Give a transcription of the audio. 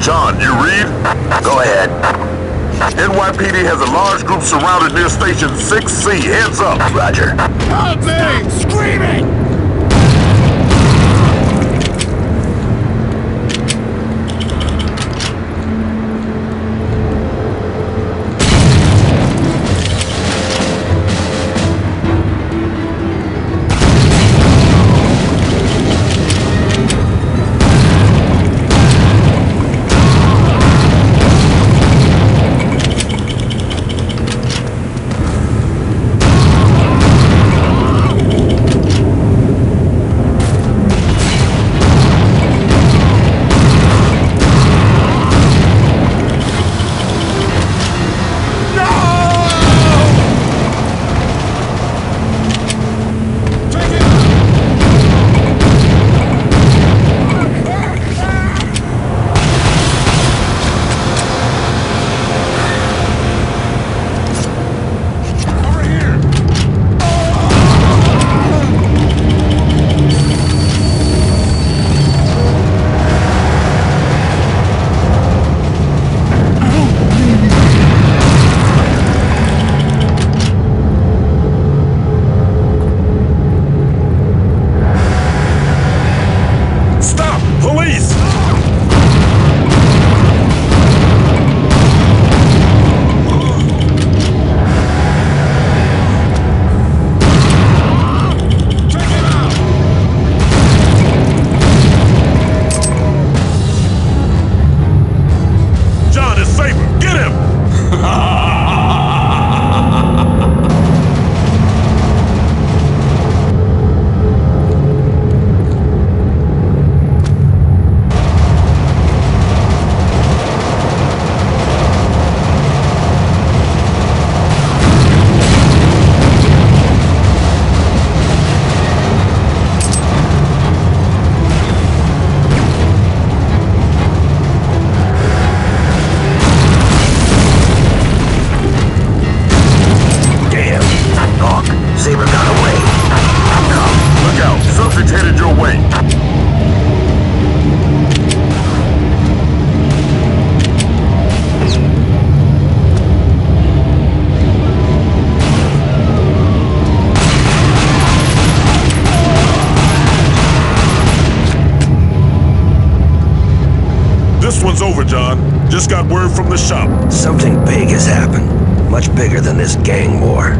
John, you read? Go ahead. NYPD has a large group surrounded near Station 6C. Heads up. Roger. Help me! Screaming! Police! Over, John. Just got word from the shop. Something big has happened. Much bigger than this gang war.